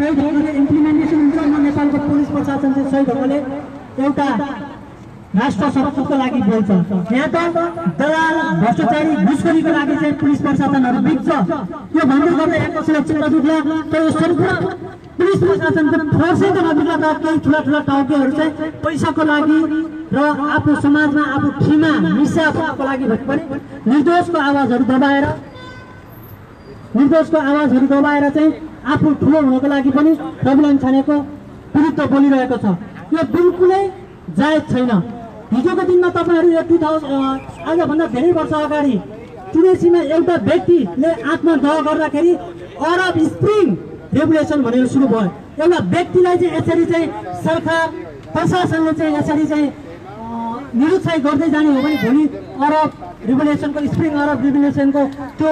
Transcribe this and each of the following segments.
सही ढङ्गले इम्प्लिमेन्टेसन हुन्छ। म नेपालको पुलिस प्रशासन चाहिँ सही ढङ्गले एउटा राष्ट्र शक्तिको लागि बोल्छ। यहाँ त दलाल भ्रष्टाचारी घुसखोरीको लागि चाहिँ पुलिस प्रशासनहरू बिग्छ। यो भन्दै गर्दा यहाँ कसैलाई चित्त दुख्ला यो सम्पूर्ण पुलिस प्रशासनको फोर्सै त त। केही ठुला ठुला टाउकेहरू चाहिँ पैसाको लागि र आफ्नो समाजमा आफ्नो खिमा मिसा पाउनको लागि भए पनि निर्दोषको आवाजहरू दबाएर निर्दोषको आवाजहरू दबाएर चाहिँ आफू ठुलो हुनको लागि पनि रविलाम छानेको विरुद्ध बोलिरहेको छ। यो बिल्कुलै जायज छैन। हिजोको दिनमा तपाईँहरू यो टु थाउजन्ड आजभन्दा धेरै वर्ष अगाडि टुनेसीमा एउटा व्यक्तिले आत्मदह गर्दाखेरि अरब स्प्रिङ रेगुलेसन भनेर सुरु भयो। एउटा व्यक्तिलाई चाहिँ यसरी चाहिँ सरकार प्रशासनले चाहिँ यसरी चाहिँ अँ, निरुत्साहित गर्दै जाने हो भने भोलि अरब रिभोल्युसनको स्प्रिङ अरब रिभोल्युसनको त्यो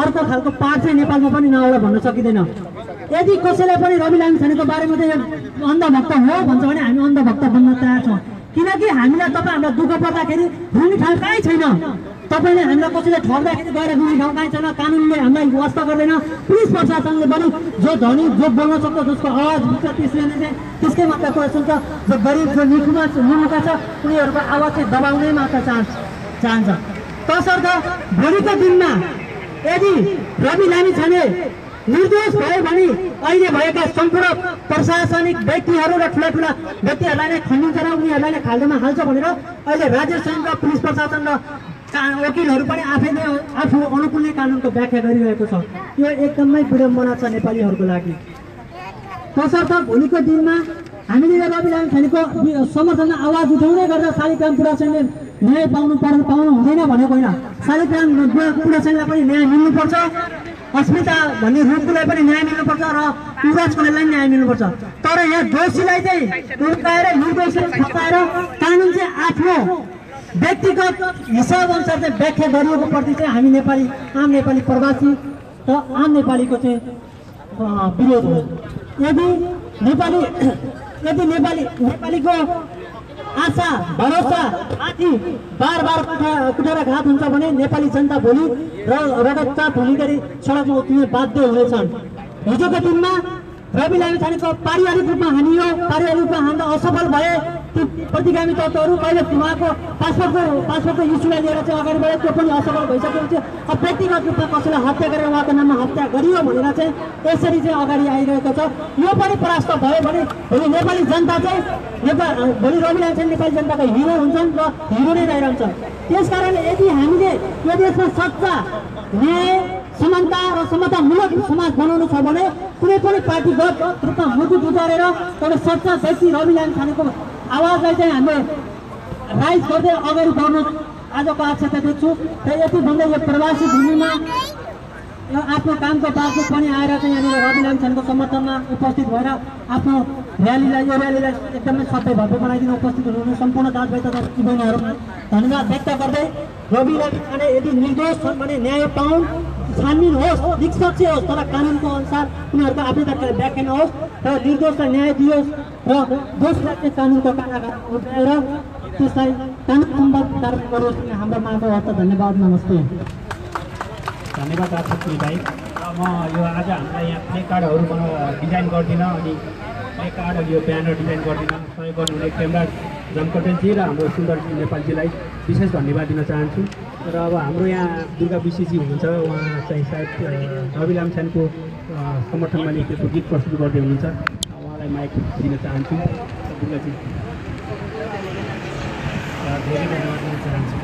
अर्को खालको पार्ट चाहिँ नेपालमा पनि नआउला भन्न सकिँदैन। यदि कसैलाई पनि रवि लामी छानेको बारेमा चाहिँ अन्धभक्त हो भन्छ भने हामी अन्धभक्त बन्न तयार छौँ। किनकि हामीलाई तपाईँ हामीलाई दुःख पर्दाखेरि रुने ठाउँ कहीँ छैन। तपाईँले हामीलाई कसैले ठग्दाखेरि गएर रुने ठाउँ कहीँ छैन कानुनले हामीलाई वास्ता गर्दैन। पुलिस प्रशासनले पनि जो धनी जो बोल्न सक्छ जसको आवाज हुन्छ त्यसले चाहिँ त्यसकै मात्र कुरा सुन्छ जो गरिब जो निखुमा मुमुका छ उनीहरूको आवाज चाहिँ दबाउनै मात्र चाहन्छ। चाहन्छ। तसर्थ भोलिको दिनमा यदि रवि लामी छाने निर्दोष भयो भने अहिले भएका सम्पूर्ण प्रशासनिक व्यक्तिहरू र ठुला ठुला व्यक्तिहरूलाई नै खण्डिन्छ र उनीहरूलाई नै खाल्डोमा हाल्छ भनेर अहिले राज्य सङ्घ पुलिस प्रशासन र का- वकिलहरू पनि आफै नै आफू अनुकूल नै कानुनको व्याख्या गरिरहेको छ यो एकदमै विडम्बना छ नेपालीहरूको लागि तसर्थ भोलिको दिनमा हामीले यो रवि छानेको समर्थनमा आवाज उठाउँदै गर्दा शालिग्राम पुरासँगले न्याय पाउनु पर् पाउनु हुँदैन भनेको होइन शालिग्राम पुरासँगलाई पनि न्याय मिल्नुपर्छ अस्मिता भन्ने रूपलाई पनि न्याय मिल्नुपर्छ र युवराज पनि न्याय मिल्नुपर्छ तर यहाँ दोषीलाई चाहिँ उर्काएर निर्दोषीलाई फसाएर कानुन चाहिँ आफ्नो व्यक्तिगत हिसाब अनुसार चाहिँ व्याख्या गरिएको प्रति चाहिँ हामी नेपाली आम नेपाली प्रवासी र आम नेपालीको चाहिँ विरोध हो। यदि नेपाली यदि नेपाली नेपालीको आशा भरोसा माथि बार बार कुटेर घात हुन्छ भने नेपाली जनता भोलि र रगतचाप हुने गरी सडकमा उत्रिन बाध्य हुनेछन्। हिजोको दिनमा रवि लामी छानेको पारिवारिक रूपमा हानियो। पारिवारिक रूपमा हान्दा असफल भए ती प्रतिगामी तत्त्वहरू कहिले उहाँको पासपोर्टको पासपोर्टको इस्युलाई लिएर चाहिँ अगाडि बढे त्यो पनि असफल भइसकेपछि अब व्यक्तिगत रूपमा कसैलाई हत्या गरेर उहाँको नाममा हत्या गरियो भनेर चाहिँ यसरी चाहिँ अगाडि आइरहेको छ। यो पनि परास्त भयो भने भोलि नेपाली जनता चाहिँ नेपाल भोलि रवि लामी छाने नेपाली जनताको हिरो हुन्छन् र हिरो नै रहिरहन्छ त्यसकारण यदि हामीले यो देशमा सच्चा न्याय समानता र समतामूलक समाज बनाउनु छ भने कुनै पनि पार्टीगत रूपमा मुटु उतारेर एउटा सच्चा व्यक्ति रवि छानेको आवाजलाई चाहिँ हामीले राइज गर्दै अगाडि बढ्नु आजको आवश्यकता देख्छु र यति भन्दै यो प्रवासी भूमिमा यो आफ्नो कामको बावजुद पनि आएर चाहिँ यहाँनिर रवि लामी छानेको समर्थनमा उपस्थित भएर आफ्नो र्यालीलाई यो र्यालीलाई एकदमै सबै भव्य बनाइदिन उपस्थित हुनुहुने सम्पूर्ण दाजुभाइ तथा बहिनीहरूलाई धन्यवाद व्यक्त गर्दै रवि लामी छाने यदि निर्दोष छन् भने न्याय पाउन्। छानबिन होस् निष्पक्ष होस् तर कानुनको अनुसार उनीहरूको आफ्नै तरिकाले व्याख्या नहोस् र निर्दोषलाई न्याय दियोस् र दोषलाई चाहिँ कानुनको गरोस् भन्ने हाम्रो माग धन्यवाद नमस्ते धन्यवाद आशुष भाइ र म यो आज हामीलाई यहाँ प्ले कार्डहरू बना डिजाइन गरिदिन अनि प्ले कार्ड अनि यो ब्यानर डिजाइन गरिदिन सहयोग गर्नुहुने क्यामरा जमकटेलजी र हाम्रो सुन्दरजी नेपालजीलाई विशेष धन्यवाद दिन चाहन्छु र अब हाम्रो यहाँ दुर्गा विशीजी हुनुहुन्छ उहाँ चाहिँ सायद रवि लामछानको समर्थनमा लेखेको गीत प्रस्तुत गर्दै हुनुहुन्छ। उहाँलाई माइक दिन चाहन्छु। दुर्गाजी। धेरै धन्यवाद दिन चाहन्छु।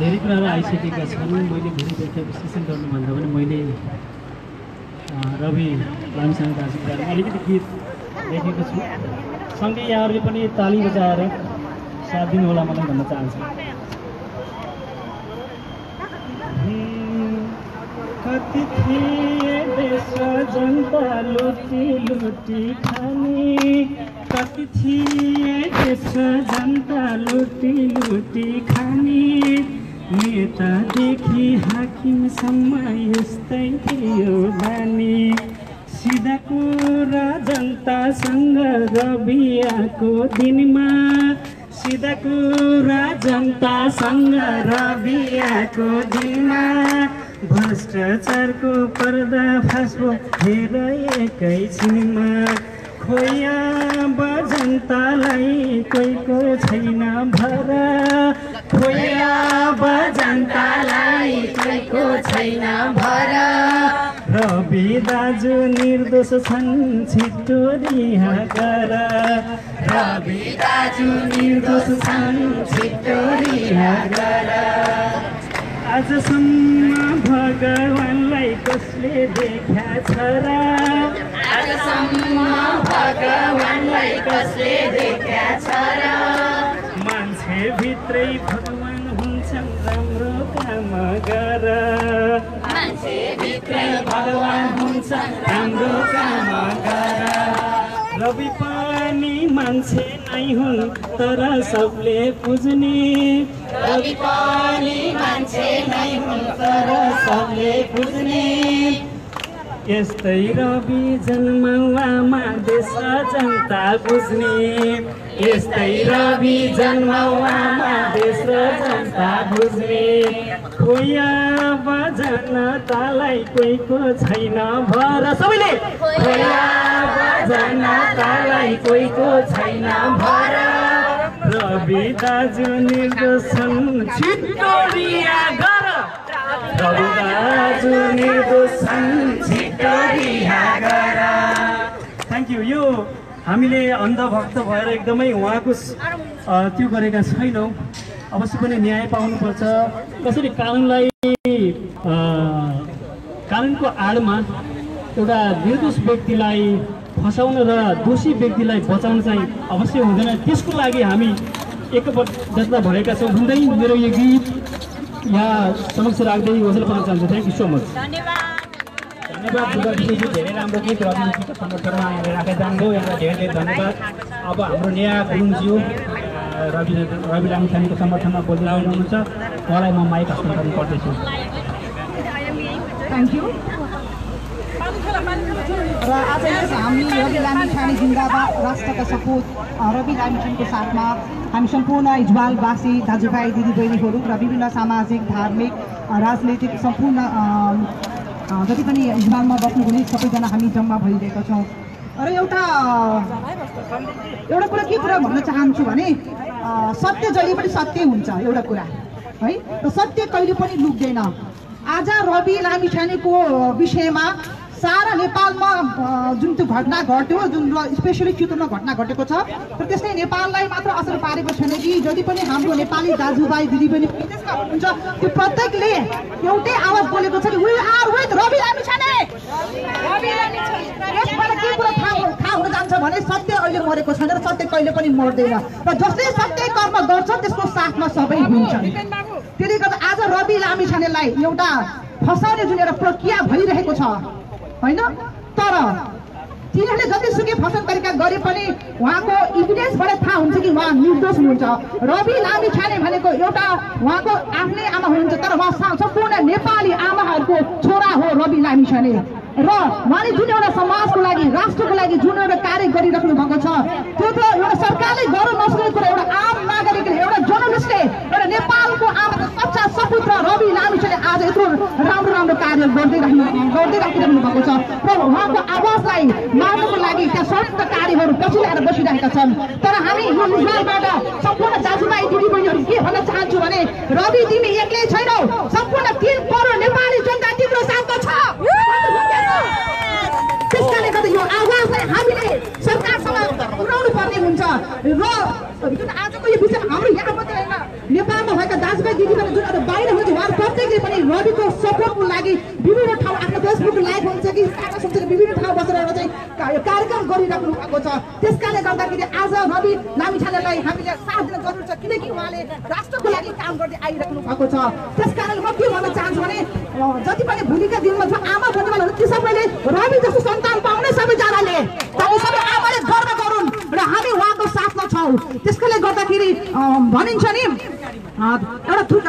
धेरै कुराहरू आइसकेका छन्। मैले धेरै व्याख्या विश्लेषण गर्नुभन्दा पनि मैले रवि लामिसाङ दाजुको अलिकति गीत लेखेको छु। सँगै यहाँहरूले पनि ताली बजाएर साथ दिनु होला मलाई भन्न चाहन्छु। कति थिए देश जनता लुटी लुटी खाने। कति थिए देश जनता लुटी लुटी खाने नेतादेखि हाकिमसम्म यस्तै थियो बानी। सिधा कुरा जनतासँग रबियाको दिनमा सिधा कुरा जनतासँग रबियाको दिनमा भ्रष्टाचारको पर्दा फासको हेर एकैछिनमा खोया जनतालाई कोहीको छैन भर खोया जनतालाई कोहीको छैन भर रवि दाजु निर्दोष छन् छिटो रिहा गर रवि दाजु निर्दोष छन् छिटो रिहा गर आजसम्म भगवान्लाई कसले देखा छ र? आजसम्म भगवान्लाई कसले देख्या छ र? मान्छे भित्रै भगवान् हुन्छन् राम्रो काम गर। मान्छे भित्रै भगवान् राम्रो काम गर रवि पनि मान्छे नै हुन् तर सबले पुज्ने रवि पनि मान्छे नै हुन् तर सबले पुज्ने यस्तै रवि जन्माउमा देश जनता बुझ्ने। यस्तै रवि जन्माउमा देश र जनता बुझ्ने। खोया जनतालाई कोहीको छैन भर। सबैले खोया जनतालाई कोहीको छैन भर। रवि दाजु निर्देशन छिटो रिया गर। रवि दाजु निर्देशन छिटो रिया गर। थ्याङ्क यू यो हामीले अन्धभक्त भएर एकदमै उहाँको त्यो गरेका छैनौँ। अवश्य पनि न्याय पाउनुपर्छ। कसरी कानुनलाई कानुनको आडमा एउटा निर्दोष व्यक्तिलाई फसाउन र दोषी व्यक्तिलाई बचाउन चाहिँ अवश्य हुँदैन। त्यसको लागि हामी एकबद्ध भएका छौँ भन्दै मेरो यो गीत यहाँ समक्ष राख्दै वसल गर्न चाहन्छु। थ्याङ्क यू सो मच धन्यवाद। दुर्गा धेरै राम्रो गीत रविजीको समर्थनमा यहाँले राखेर जानुभयो। यहाँलाई धेरै धेरै धन्यवाद। अब हाम्रो नेहा गुरुङज्यू रवि रवि लामिछानेको समर्थनमा बोल्दै हुनुहुन्छ उहाँलाई म माइक हस्तान्तरण गर्दैछु। थ्याङ्क यू र आज यस हामी रवि लामिछाने जिन्दाबाद राष्ट्रका सपुत रवि लामिछानेको साथमा हामी सम्पूर्ण इजवालवासी दाजुभाइ दिदीबहिनीहरू र विभिन्न सामाजिक धार्मिक राजनैतिक सम्पूर्ण जति पनि इजवालमा बस्नुहुने सबैजना हामी जम्मा भइरहेका छौँ। र एउटा एउटा कुरा के कुरा भन्न चाहन्छु भने सत्य जहिले पनि सत्य हुन्छ एउटा कुरा। है? र सत्य कहिले पनि लुक्दैन। आज रवि लामिछानेको विषयमा सारा नेपालमा जुन त्यो घटना घट्यो जुन स्पेसली चितवनमा घटना घटेको छ र त्यसले नेपाललाई मात्र असर पारेको छैन कि जति पनि हाम्रो नेपाली दाजुभाइ दिदीबहिनी विदेशमा हुनुहुन्छ त्यो प्रत्येकले एउटै आवाज बोलेको छ कि थाहा जान्छ भने सत्य अहिले मरेको छैन र सत्य कहिले पनि मर्दैन। र जसले सत्य कर्म गर्छ त्यसको साथमा सबै हुन्छन्। त्यसले गर्दा आज रवि लामिछानेलाई एउटा फसाउने जुन एउटा प्रक्रिया भइरहेको छ। होइन? तर तिनीहरूले जतिसुकै फसल तरिका गरे पनि उहाँको इभिडेन्सबाट थाहा हुन्छ कि उहाँ निर्दोष हुनुहुन्छ। रवि लामी छाने भनेको एउटा उहाँको आफ्नै आमा हुनुहुन्छ तर उहाँ सम्पूर्ण नेपाली आमाहरूको छोरा हो रवि लामी छाने र उहाँले जुन एउटा समाजको लागि राष्ट्रको लागि जुन एउटा कार्य गरिराख्नु भएको छ त्यो त एउटा सरकारले गर्नु नसकेको कुरा एउटा आम नागरिकले एउटा जर्नलिस्टले एउटा नेपालको आमाको सच्चा सपुत्र रवि लामिछाने आज यत्रो राम्रो राम्रो कार्य गर्दै राख्नु गर्दै राखिराख्नु भएको छ। र उहाँको आवाजलाई मार्नुको लागि त्यहाँ संयुक्त कार्यहरू पछि ल्याएर बसिरहेका छन्। तर हामी यो इजरायलबाट सम्पूर्ण दाजुभाइ दिदीबहिनीहरू के भन्न चाहन्छु भने रवि तिमी एक्लै छैनौ सम्पूर्ण तिन करोड नेपाली जनता तिम्रो साथमा छ त्यस कारणले गर्दा यो आवाजलाई हामीले सरकारसँग पुर्याउनु पर्ने हुन्छ र जुन आजको यो विषय हाम्रो यहाँ मात्रै होइन नेपालमा भएका दाजुभाइ दिदीबहिनी जुन बाहिर हुनुहुन्छ उहाँहरू प्रत्येकले पनि रविको सपोर्टको लागि विभिन्न ठाउँ आफ्नो फेसबुक लाइभ हुन्छ कि स्टाटस हुन्छ विभिन्न ठाउँ बसेर चाहिँ कार्यक्रम गरिराख्नु भएको छ त्यस कारणले गर्दाखेरि आज रवि लामिछानेलाई हामीले साथ दिन जरुरी छ किनकि उहाँले राष्ट्रको लागि काम गर्दै आइराख्नु भएको छ त्यस कारणले म के भन्न चाहन्छु भने जति पनि भोलिका दिनमा जो आमा बन्नेवाला हुनुहुन्छ ती सबैले रवि जस्तो सन्तान पाउने सबैजनाले ताकि सबै आमाले गर्व गरून् र हामी उहाँको साथमा छौँ त्यसकोले गर्दाखेरि भनिन्छ नि एउटा थुक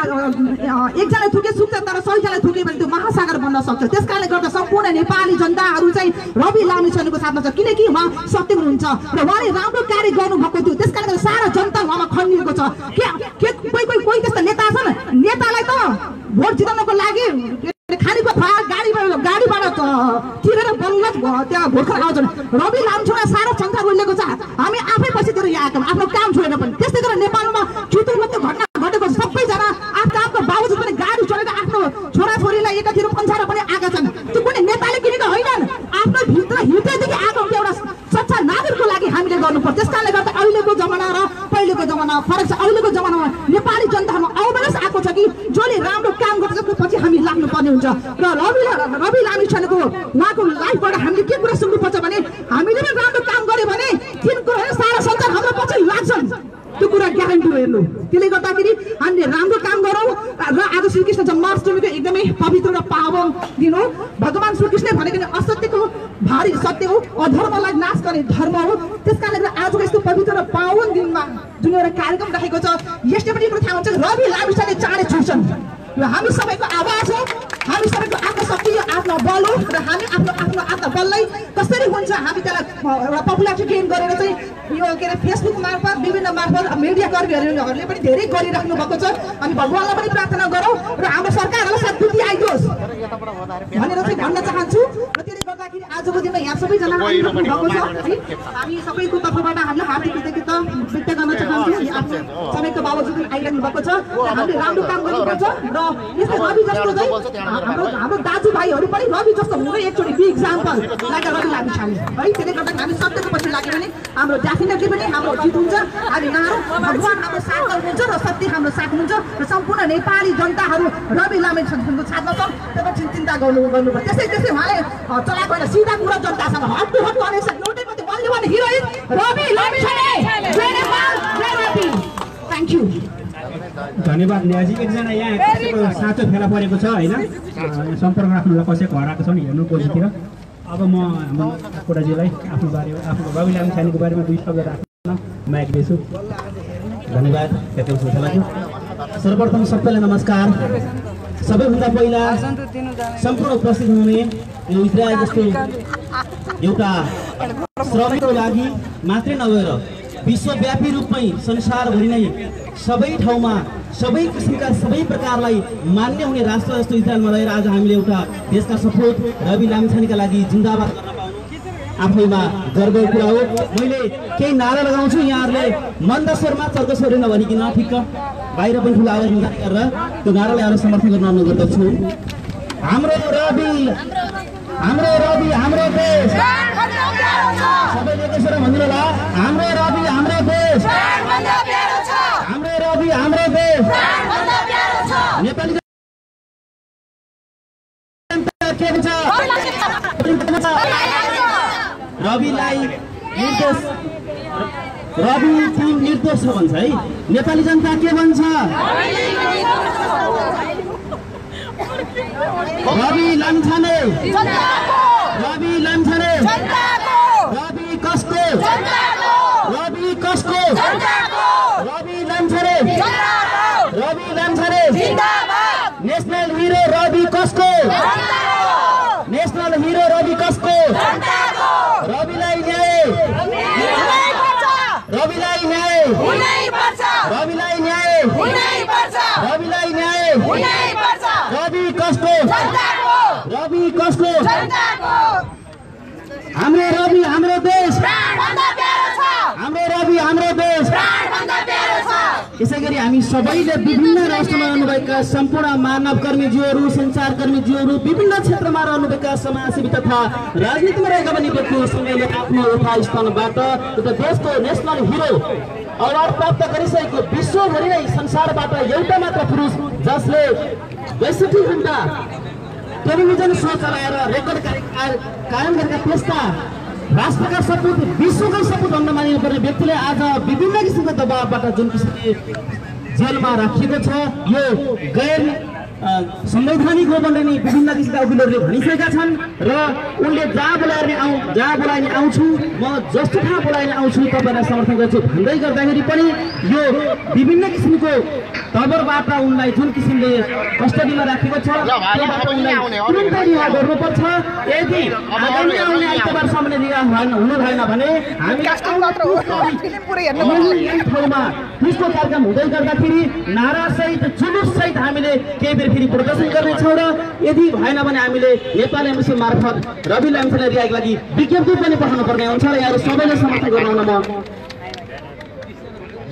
एकजना थुके सुक्छ तर सयजनाले थुक्यो भने त्यो महासागर बन्न सक्छ। त्यस कारणले गर्दा सम्पूर्ण नेपाली जनताहरू चाहिँ रवि लामिछानेको साथमा छ। किनकि उहाँ सत्य हुनुहुन्छ र उहाँले राम्रो कार्य गर्नुभएको थियो। त्यस कारणले सारा जनता उहाँमा खनिएको छ। के कोही कोही कोही त्यस्ता नेता छन्? नेतालाई त भोट जिताउनको लागि खानेको भाडा गाडीबाट गाडीबाट त- तिरेर बल्ल भ- त्यहाँ भर्खर आउँछन्। रवि लामछुमा सारा संसार उहिलेको छ। हामी आफै बसीतिर यहाँ आएका आफ्नो काम छोडेर पनि। त्यस्तै गरेर नेपालमा चितुरमा त्यो घटना घटेको। सबैजना आफ्नो आफ्नो बाबुजी पनि गाडी चढेर आफ्नो छोराछोरीलाई एकातिर पन्साएर पनि आएका छन्। त्यो कुनै नेताले किनेका होइनन्। आफ्नो भित्र हृदयदेखि आएको एउटा सच्चा नागरिकको लागि हामीले गर्नुपर्छ। त्यस कारणले गर्दा अहिलेको जमाना र पहिलेको जमाना फरक छ। अहिलेको जमानामा नेपाली जनतामा अवेरनेस आएको छ कि जसले राम्रो काम गर्छ। लाग्नुपर्ने हुन्छ। र रवि रवि लामिछानेको उहाँको लाइफबाट हामीले के कुरा सुन्नुपर्छ भने हामीले पनि राम्रो काम गर्यो भने तिन कुरा सारा संसार हाम्रो पछि लाग्छन्। त्यो कुरा ग्यारेन्टी हो हेर्नु। त्यसले गर्दाखेरि हामीले राम्रो काम गरौँ र आज श्रीकृष्ण जन्माष्टमीको एकदमै पवित्र र पावन दिन हो। भगवान् श्रीकृष्ण भनेको असत्यको भारी सत्य हो अधर्मलाई नाश गर्ने धर्म हो। त्यस कारणले आजको यस्तो पवित्र र पावन दिनमा जुन एउटा कार्यक्रम राखेको छ यसले पनि कुरो थाहा हुन्छ रवि लामिछाने चाँडै छुट्छन्। यो हामी सबैको आवाज हो हामी सबैको आत्मशक्ति यो आफ्नो बल हो र हामी आफ्नो आफ्नो आत्मबललाई कसरी हुन्छ हामी त्यसलाई एउटा पपुलारिटी गेन गरेर चाहिँ यो के अरे फेसबुक मार्फत विभिन्न मार्फत मिडिया कर्मीहरूले पनि धेरै गरिराख्नु भएको छ। अनि भगवान्लाई पनि प्रार्थना गरौँ र हाम्रो सरकारहरूलाई साथ बुद्धि आइदियोस् भनेर चाहिँ भन्न चाहन्छु। र त्यसले गर्दाखेरि आजको दिनमा यहाँ सबैजना भएको छ। है हामी सबैको तर्फबाट हामीले हार्दिक कृतज्ञता व्यक्त गर्न चाहन्छु। सबैको बाबुजी पनि आइराख्नु भएको छ र हामीले राम्रो काम गर्नुपर्छ र यस्तै रवि जस्तो चाहिँ हाम्रो हाम्रो दाजुभाइहरू पनि रवि जस्तो हुनु एकचोटि बी इक्जाम्पल रवि लामी छाने है त्यसले गर्दा हामी सत्यको पछि लाग्यो भने हाम्रो डेफिनेटली पनि हाम्रो जित हुन्छ। हामी यहाँ भगवान् हाम्रो साथ हुनुहुन्छ र सत्य हाम्रो साथ हुनुहुन्छ र सम्पूर्ण नेपाली जनताहरू रवि लामे छनको साथमा छन्। तपाईँ चिन्ता गर्नु गर्नुपर्छ। त्यसै त्यसै उहाँले चलाएको होइन सिधा कुरा जनतासँग हट टु हट कनेक्सन एउटै मात्रै हिरोइन रवि लामे छाने जय नेपाल जय रवि थ्याङ्क यू धन्यवाद न्याजी एकजना यहाँ कसैको साँचो फेला परेको छ होइन? सम्पर्क राख्नुलाई कसैको हराएको छ नि हेर्नु पछितिर अब म हाम्रो कोटाजीलाई आफ्नो बारे आफ्नो बाबु लामी छानेको बारेमा दुई शब्द राख्न माइक दिएछु धन्यवाद। सर्वप्रथम सबैलाई नमस्कार। सबैभन्दा पहिला सम्पूर्ण उपस्थित हुने यो इजरायल जस्तो एउटा श्रमको लागि मात्रै नभएर विश्वव्यापी रूपमै संसारभरि नै सबै ठाउँमा सबै किसिमका सबै प्रकारलाई मान्य हुने राष्ट्र जस्तो इजरायलमा रहेर आज हामीले एउटा देशका सपोर्ट रवि लामिछानेका लागि जिन्दाबाद आफैमा गर्वको कुरा हो। मैले केही नारा लगाउँछु यहाँहरूले। मन्द स्वरमा चर्क स्वर नभनिकन ठिक्क। बाहिर पनि ठुलो आवाज गरेर त्यो नारालाई अरू समर्थन गर्न अनुरोध गर्दछु। हाम्रो रवि हाम्रो रवि हाम्रो देश। सबैले त्यसो भनिदिनु होला हाम्रो रवि हाम्रो देश। हाम्रो रवि हाम्रो देश। नेपाली जनता के भन्छ रविलाई निर्दोष रवि निर्दोष छ भन्छ है। नेपाली जनता के भन्छ? रवि लामछाने रवि लामछाने रवि कसको रवि कसको रवि लामछाने रवि लामछाने नेसनल हिरो रवि कसको नेसनल हिरो रवि कसको रविलाई न्याय रविलाई न्याय रविलाई रविलाई न्याय। रवि कसको रवि कसको हाम्रो रवि हाम्रो देश। हाम्रो रवि हाम्रो देश। यसै गरी हामी सबैले विभिन्न राष्ट्रमा रहनुभएका सम्पूर्ण मानव कर्मीज्यूहरू सञ्चारकर्मीज्यूहरू विभिन्न क्षेत्रमा रहनुभएका समाजसेवी तथा राजनीतिमा रहेका पनि व्यक्तिहरूसँगले आफ्नो यथास्थानबाट एउटा देशको नेसनल हिरो अवार्ड प्राप्त गरिसकेको विश्वभरि नै संसारबाट एउटा मात्र पुरुष जसले बैसठी घन्टा टेलिभिजन सो चलाएर रेकर्ड कायम गरेका त्यस्ता राष्ट्रका सपुत विश्वकै सपुत भन्न मानिनुपर्ने व्यक्तिले आज विभिन्न किसिमको दबावबाट जुन किसिमले जेलमा राखिएको छ। यो गैर संवैधानिक हो भनेर नि विभिन्न किसिमका वकिलहरूले भनिसकेका छन् र उनले जहाँ बोलाएर आउँ जहाँ बोलाए नि आउँछु म जस्तो ठाउँ बोलाए नि आउँछु तपाईँलाई समर्थन गर्छु भन्दै गर्दाखेरि पनि यो विभिन्न किसिमको तबरबाट उनलाई जुन किसिमले कस्टडीमा राखेको छ त्योबाट उनलाई तुरुन्तै रिहा गर्नुपर्छ। यदि आगामी आउने आइतबारसम्म रिहा भएन- हुनु भएन भने हामी यही ठाउँमा त्यसको कार्यक्रम हुँदै गर्दाखेरि नारासहित जुलुससहित हामीले केही बेर फेरि प्रदर्शन गर्नेछौँ र यदि भएन भने हामीले नेपाल एम्बेसी मार्फत रवि लामिछाने रिहाईको लागि विज्ञप्ति पनि पठाउनु पर्ने हुन्छ र यहाँहरू सबैले समर्थन गराउन म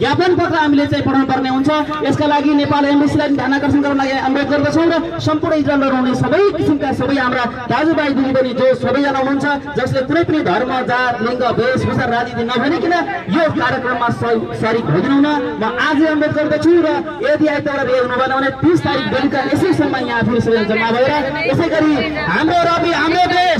ज्ञापन पत्र हामीले चाहिँ पठाउनु पर्ने हुन्छ। यसका लागि नेपाल एम्बेसीलाई ध्यान आकर्षण गर्न लागि अनुरोध गर्दछौँ र सम्पूर्ण इजरायलमा रहने सबै किसिमका सबै हाम्रा दाजुभाइ दिदीबहिनी जो सबैजना हुनुहुन्छ जसले कुनै पनि धर्म जात लिङ्ग वेशभूषा राजनीति नभनिकन यो कार्यक्रममा सरिक भइदिनु हुन म आजै अनुरोध गर्दछु र यदि आइतबार बिहे हुनु भएन भने तिस तारिक बेलुका यसै समयमा यहाँ फेरि सबैजना जम्मा भएर यसै गरी हाम्रो रवि हाम्रो देश।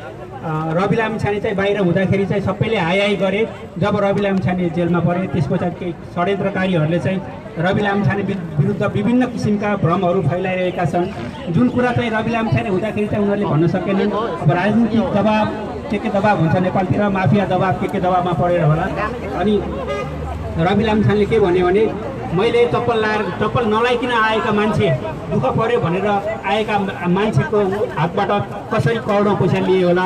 रवि लामिछाने चाहिँ बाहिर हुँदाखेरि चाहिँ सबैले हाई गरे। जब रवि लामिछाने जेलमा परे त्यस पछाडि केही षड्यन्त्रकारीहरूले चाहिँ रवि लामिछाने विरुद्ध विभिन्न किसिमका भ्रमहरू फैलाइरहेका छन्। जुन कुरा चाहिँ रवि लामिछाने हुँदाखेरि चाहिँ उनीहरूले भन्न सकेनन् अब राजनीतिक दबाब के के दबाब हुन्छ नेपालतिर माफिया दबाब के के दबाबमा परेर होला। अनि रवि लामिछानेले के भन्यो भने मैले चप्पल लाएर चप्पल नलाइकन आएका मान्छे दुःख पऱ्यो भनेर आएका मान्छेको हातबाट कसरी करोडौँ पैसा लिए होला?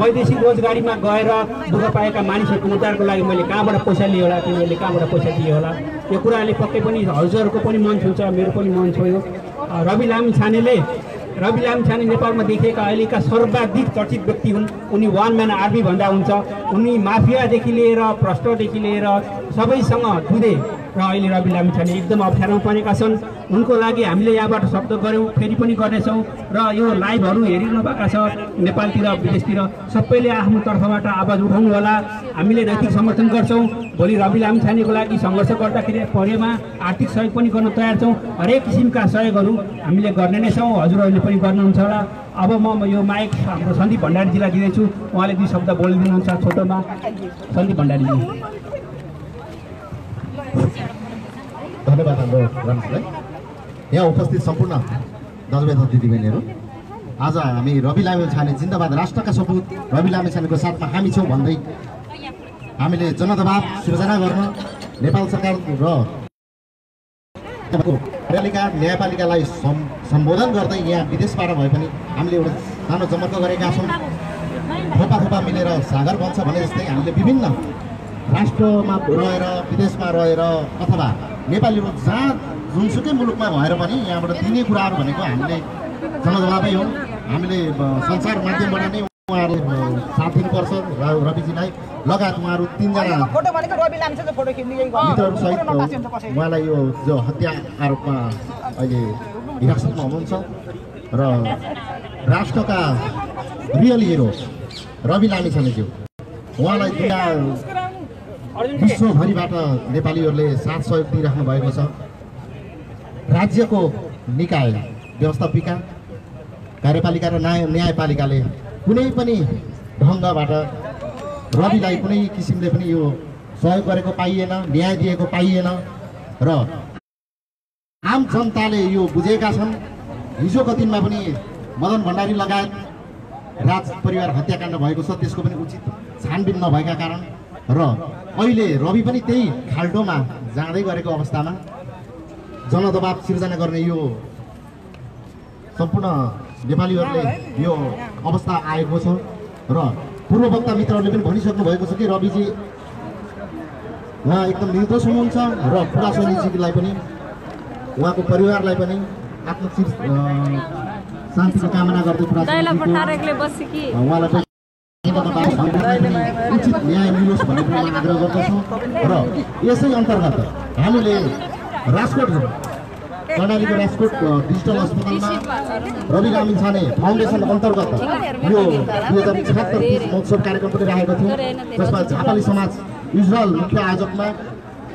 वैदेशिक रोजगारीमा गएर दुःख पाएका मानिसहरूको उद्धारको लागि मैले कहाँबाट पैसा लिएँ होला? तिनीहरूले कहाँबाट पैसा दिए होला? यो कुराले पक्कै पनि हजुरहरूको पनि मन छुन्छ मेरो पनि मन छोयो। रवि लामिछानेले रवि लामिछाने नेपालमा देखिएका अहिलेका सर्वाधिक चर्चित व्यक्ति हुन्। उनी वान म्यान आर्मी भन्दा हुन्छ। उनी माफियादेखि लिएर भ्रष्टदेखि लिएर सबैसँग जुधे र अहिले रवि लामिछाने एकदम अप्ठ्यारोमा परेका छन्। उनको लागि हामीले यहाँबाट शब्द गऱ्यौँ फेरि पनि गर्नेछौँ र यो लाइभहरू हेरिरहनु भएका छ नेपालतिर विदेशतिर। सबैले आफ्नो तर्फबाट आवाज उठाउनु होला हामीले नैतिक समर्थन गर्छौँ। भोलि रवि लामिछानेको लागि सङ्घर्ष गर्दाखेरि परेमा आर्थिक सहयोग पनि गर्न तयार छौँ। हरेक किसिमका सहयोगहरू हामीले गर्ने नै छौँ। हजुरहरूले पनि गर्नुहुन्छ होला। अब म यो माइक हाम्रो सन्दीप भण्डारीजीलाई दिँदैछु। उहाँले दुई शब्द बोलिदिनुहुन्छ छोटोमा। सन्दीप भण्डारीजी। धन्यवाद हाम्रो रमेशलाई। यहाँ उपस्थित सम्पूर्ण दाजुभाइ तथा दिदीबहिनीहरू। आज हामी रवि लामे छाने जिन्दाबाद राष्ट्रका सपुत रवि लामे छानेको साथमा हामी छौँ भन्दै हामीले जनदबाव सिर्जना गर्न नेपाल सरकार र पालिका न्यायपालिकालाई सम् सम्बोधन गर्दै यहाँ विदेशबाट भए पनि हामीले एउटा सानो जमर्क गरेका छौँ। थोपा थोपा मिलेर सागर बन्छ भने जस्तै हामीले विभिन्न राष्ट्रमा रहेर विदेशमा रहेर अथवा नेपालीहरू जहाँ जुनसुकै मुलुकमा भएर पनि यहाँबाट दिने कुराहरू भनेको हामीले जनजवाबै हो। हामीले सञ्चार माध्यमबाट नै उहाँहरू साथ दिनुपर्छ। र- रविजीलाई लगायत उहाँहरू तिनजना फोटो भनेको रवि लामिछाने फोटो खिच्ने यही गर्नु। मित्रहरूसहित। उहाँलाई यो जो हत्या आरोपमा अहिले हिरासतमा हुनुहुन्छ। र राष्ट्रका रियल हिरो रवि लामिछानेज्यू उहाँलाई दुनियाँ विश्वभरिबाट नेपालीहरूले साथ सहयोग दिइराख्नु भएको छ। राज्यको निकाय व्यवस्थापिका कार्यपालिका र न्याय न्यायपालिकाले कुनै पनि ढङ्गबाट रविलाई कुनै किसिमले पनि यो सहयोग गरेको पाइएन न्याय दिएको पाइएन र आम जनताले यो बुझेका छन्। हिजोको दिनमा पनि मदन भण्डारी लगायत राज परिवार हत्याकाण्ड भएको छ त्यसको पनि उचित छानबिन नभएका कारण र अहिले रवि पनि त्यही खाल्टोमा जाँदै गरेको अवस्थामा जनदबाव सिर्जना गर्ने यो सम्पूर्ण नेपालीहरूले यो अवस्था आएको छ र पूर्ववक्ता मित्रहरूले पनि भनिसक्नु भएको छ कि रविजी उहाँ एकदम निर्दोष हुनुहुन्छ र पुरा सैनिकजीलाई पनि उहाँको परिवारलाई पनि आफ्नो शान्तिको कामना गर्दै उहाँलाई उचित न्याय मिलोस् भन्ने म आग्रह गर्दछौँ र यसै अन्तर्गत हामीले राजकोट कर्णालीको राजकोट डिजिटल अस्पतालमा रवि गामी छाने फाउन्डेसन अन्तर्गत यो दुई हजार छत्तर महोत्सव कार्यक्रम पनि राखेको थियो जसमा झापाली समाज इजरायल मुख्य आयोजकमा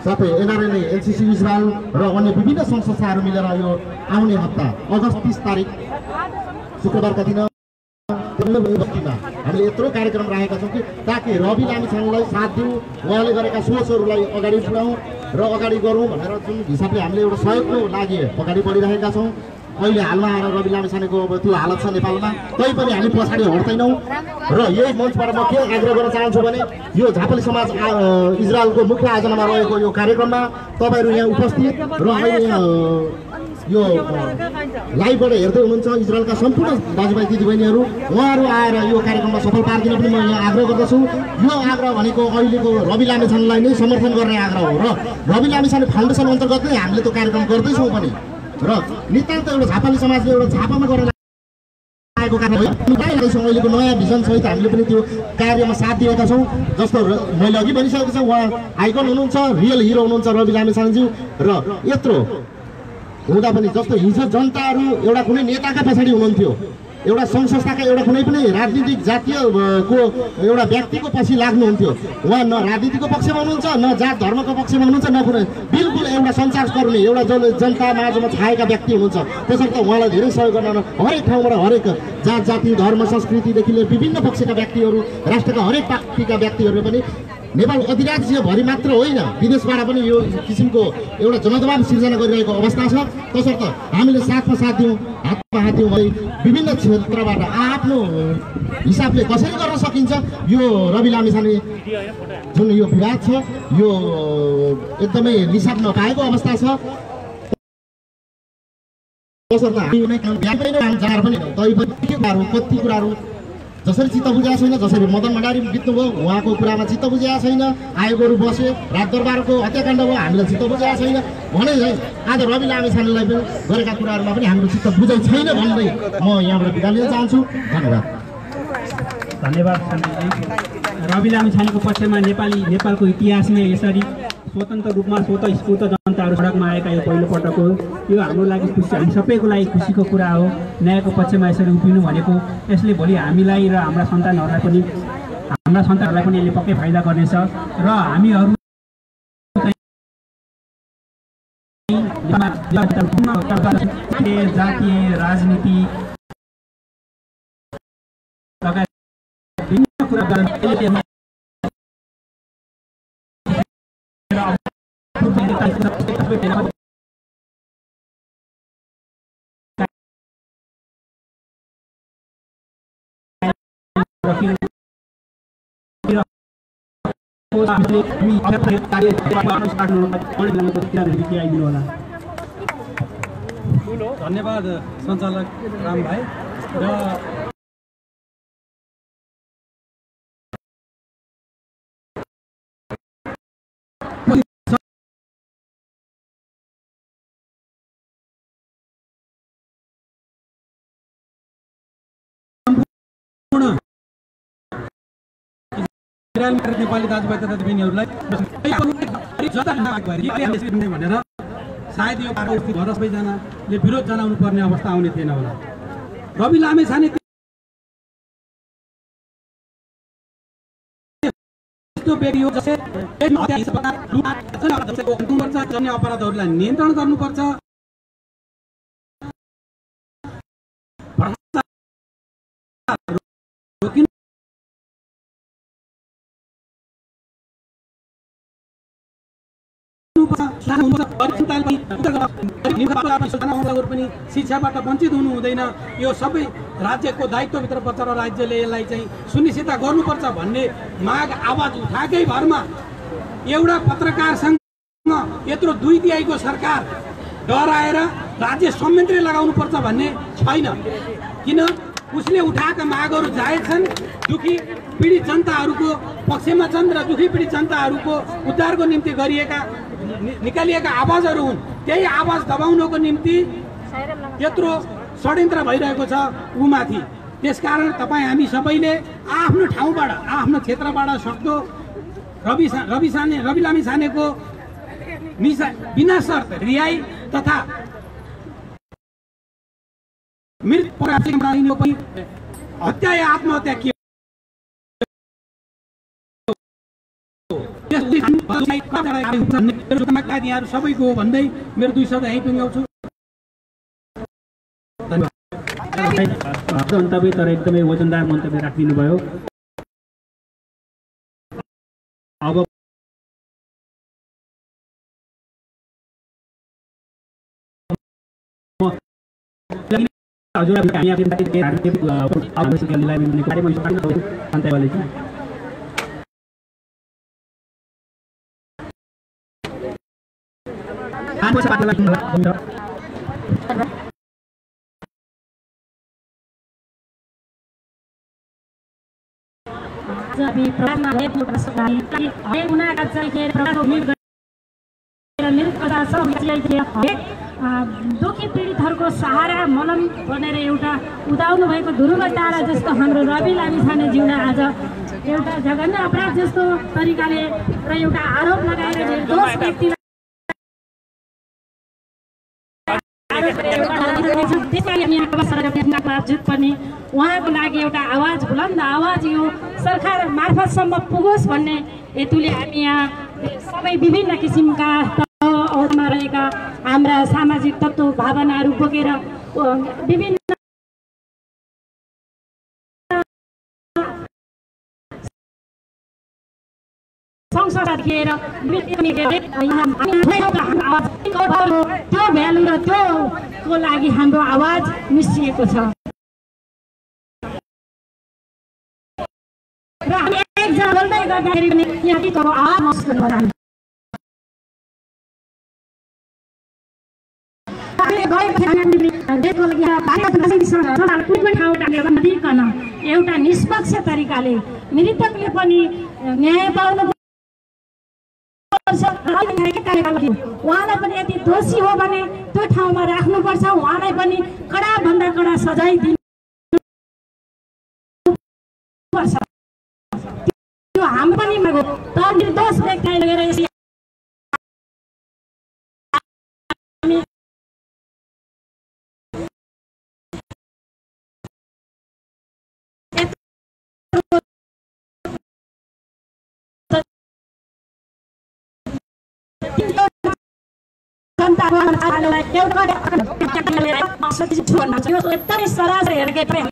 साथै एनआरएनए एनसिसी इजरायल र अन्य विभिन्न संस्थाहरू मिलेर यो आउने हप्ता अगस्त तिस तारिक शुक्रबारका दिन बस्तीमा हामीले यत्रो कार्यक्रम राखेका छौँ कि ताकि रवि लामिछानेलाई साथ दिउँ उहाँले गरेका सोचहरूलाई अगाडि बढाउँ र अगाडि गरौँ भनेर जुन हिसाबले हामीले एउटा सहयोगको लागि अगाडि बढिरहेका छौँ। अहिले हालमा आएर रवि लामिछानेको अब त्यो हालत छ नेपालमा तै पनि हामी पछाडि हट्दैनौँ र यही मञ्चबाट म के आग्रह गर्न चाहन्छु भने यो झापली समाज इजरायलको मुख्य आयोजनामा रहेको यो कार्यक्रममा तपाईँहरू यहाँ उपस्थित र अहिले यो लाइभबाट हेर्दै हुनुहुन्छ इजरायलका सम्पूर्ण दाजुभाइ दिदीबहिनीहरू। उहाँहरू आएर यो कार्यक्रममा सफल पारिदिन पनि म यहाँ आग्रह गर्दछु। यो आग्रह भनेको अहिलेको रवि लामिछानेलाई नै समर्थन गर्ने आग्रह हो र रवि लामिछाने फाउन्डेसन अन्तर्गत नै हामीले त्यो कार्यक्रम गर्दैछौँ पनि। र नितान्त एउटा झापाली समाजले एउटा झापामा गरेर आएको कारण अहिलेको नयाँ भिजन सहित हामीले पनि त्यो कार्यमा साथ दिएका छौँ। जस्तो मैले अघि भनिसकेको छु उहाँ आइकन हुनुहुन्छ रियल हिरो हुनुहुन्छ रवि लामिछानेज्यू। र यत्रो हुँदा पनि जस्तो हिजो जनताहरू एउटा कुनै नेताका पछाडि हुनुहुन्थ्यो एउटा सङ्घ संस्थाका एउटा कुनै पनि राजनीतिक जातीय को एउटा व्यक्तिको पछि लाग्नुहुन्थ्यो। उहाँ न राजनीतिको पक्षमा हुनुहुन्छ न जात धर्मको पक्षमा हुनुहुन्छ न कुनै बिल्कुल एउटा सञ्चार गर्ने एउटा जन जनता माझमा छाएका व्यक्ति हुनुहुन्छ। त्यसर्थ उहाँलाई धेरै सहयोग गर्न हरेक ठाउँबाट हरेक जात जाति धर्म संस्कृतिदेखि लिएर विभिन्न पक्षका व्यक्तिहरू राष्ट्रका हरेक पार्टीका व्यक्तिहरूले पनि नेपाल अधिराज्यभरि मात्र होइन विदेशबाट पनि यो किसिमको एउटा जनजवाब सिर्जना गरिरहेको अवस्था छ। तसर्थ हामीले साथमा साथ दिउँ हातमा हात दिउँ भने विभिन्न क्षेत्रबाट आफ्नो हिसाबले कसरी गर्न सकिन्छ यो रवि लामिछाने जुन यो विवाद छ यो एकदमै निसाब नपाएको अवस्था छ। तसर्थ हामी नै काम व्यापै नै काम जाँदा पनि पनि कति कुराहरू जसरी चित्त बुझाएको छैन जसरी मदन भण्डारी बित्नुभयो उहाँको कुरामा चित्त बुझाएको छैन आयोगहरू बसे राजदरबारको हत्याकाण्ड भयो हामीलाई चित्त बुझाएको छैन। भने चाहिँ आज रवि लामेछानेलाई पनि गरेका कुराहरूमा पनि हाम्रो चित्त बुझाइ छैन भन्दै म यहाँबाट बिदा लिन चाहन्छु। धन्यवाद। धन्यवाद रवि लामिछानेको पक्षमा नेपाली नेपालको इतिहासमै यसरी। स्वतन्त्र रूपमा स्वत स्फूर्त जनताहरू सडकमा आएका यो पहिलोपटक हो। यो हाम्रो लागि खुसी हामी सबैको लागि खुसीको कुरा हो। न्यायको पक्षमा यसरी उभिनु भनेको यसले भोलि हामीलाई र हाम्रा सन्तानहरूलाई पनि हाम्रा सन्तानहरूलाई पनि यसले पक्कै फाइदा गर्नेछ। र हामीहरू जातीय राजनीति लगायत विभिन्न कुरा धन्यवाद सञ्चालक राम भाइ र इजरायलमा नेपाली दाजुभाइ तथा दिदीबहिनीहरूलाई भनेर सायद यो बाटो स्थित भएर सबैजनाले विरोध जनाउनु पर्ने अवस्था आउने थिएन होला रवि लामे छाने जन्य अपराधहरूलाई नियन्त्रण गर्नुपर्छ शिक्षाबाट वञ्चित हुनु हुँदैन यो सबै राज्यको दायित्वभित्र पर्छ र राज्यले यसलाई चाहिँ सुनिश्चित गर्नुपर्छ भन्ने माग आवाज उठाएकै भरमा एउटा पत्रकारसँग यत्रो दुई तिहाईको सरकार डराएर राज्य संयन्त्रै लगाउनुपर्छ भन्ने छैन किन उसले उठाएका मागहरू जायज छन् दुखी पीडित जनताहरूको पक्षमा छन् र दुखी पीडित जनताहरूको उद्धारको निम्ति गरिएका निकालिएका आवाजहरू हुन्। त्यही आवाज दबाउनको निम्ति त्यत्रो षड्यन्त्र भइरहेको छ उमाथि। त्यसकारण तपाईँ हामी सबैले आफ्नो ठाउँबाट आफ्नो क्षेत्रबाट सक्दो रवि सा- रवि साने रवि लामी सानेको निसा बिना शर्त रिहाई तथा मृत पनि हत्या या आत्महत्या के यहाँहरू सबैको भन्दै मेरो दुई शब्द यहीँ मन्तव्य तर एकदमै वजनदार मन्तव्य राखिदिनु भयो अब हजुर हामी दुखी पीडितहरूको सहारा मलम बनेर एउटा उदाउनु भएको ध्रुव तारा जस्तो हाम्रो रवि लामिछाने जिउलाई आज एउटा जघन्य अपराध जस्तो तरिकाले र एउटा आरोप लगाएर त्यसमा हामी सरकारको जुट पनि उहाँको लागि एउटा आवाज बुलन्द आवाज यो सरकार मार्फतसम्म पुगोस् भन्ने हेतुले हामी यहाँ सबै विभिन्न किसिमका रहेका हाम्रा सामाजिक तत्त्व भावनाहरू बोकेर विभिन्न संसार दिएर त्यो भ्यालु र त्योको लागि हाम्रो आवाज निस्किएको छ र हामी एकजना बोल्दै गर्दाखेरि पनि यहाँ गीतको आवाज महसुस सवाल कुनै पनि ठाउँ टालेर नदिकन एउटा निष्पक्ष तरिकाले मृतकले पनि न्याय पाउनु उहाँलाई पनि यदि दोषी हो भने त्यो ठाउँमा राख्नुपर्छ। उहाँलाई पनि कडा भन्दा कडा सजाय दिनु पर्छ त्यो हाम्रो पनि निर्दोष व्यक्तिलाई लगेर जनताको आलोलाई एउटा मसजिद छु भन्न यो एकदमै सरासर हेरेकै पनि